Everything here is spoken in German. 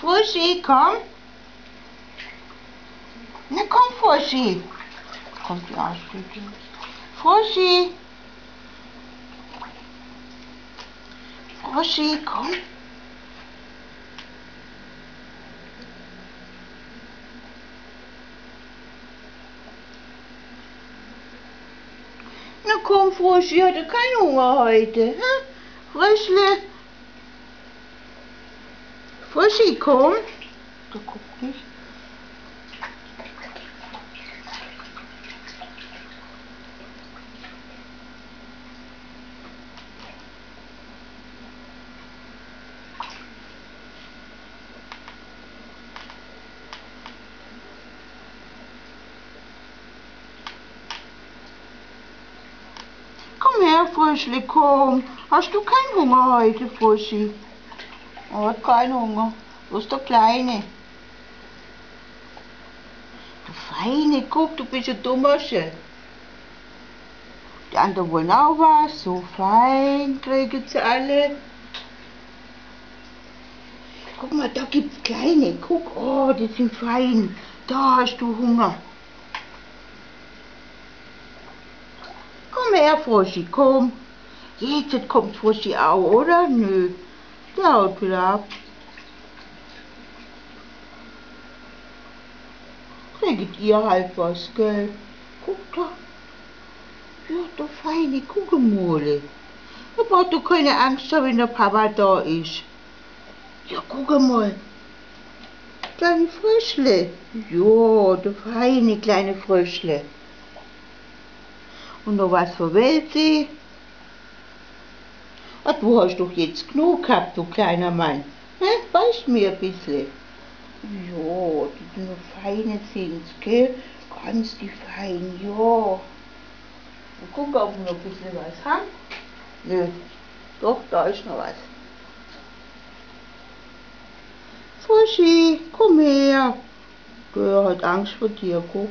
Fuschi, komm. Na komm, Fuschi. Kommt die Arschlücke. Fuschi. Fuschi, komm. Na komm, Froschi, hatte keinen Hunger heute. Hä? Frischle. Froschi, komm. Du guckst nicht. Komm her, Frischli, komm. Hast du keinen Hunger heute, Frischi? Er hat keinen Hunger. Ist der Kleine? Du Feine, guck, du bist ein Dummersche. Die anderen wollen auch was. So fein kriegen sie alle. Guck mal, da gibt's Kleine. Guck, oh, die sind fein. Da hast du Hunger. Komm her, Froschi, komm. Jetzt kommt Froschi auch, oder? Nö, haut wieder ab. Kriegt ihr halt was, gell? Guck da. Ja, der feine Kugelmole. Da braucht du keine Angst haben, wenn der Papa da ist. Ja, guck mal. Kleine Fröschle. Ja, der feine kleine Fröschle. Und noch was für Weltsee? Ach, du hast doch jetzt genug gehabt, du kleiner Mann. Hä? Weißt mir ein bisschen. Ja, die nur feine sind, gell? Ganz die fein, ja. Und guck, ob wir noch ein bisschen was haben. Nö. Doch, da ist noch was. Fuschi, komm her. Der hat Angst vor dir, guck.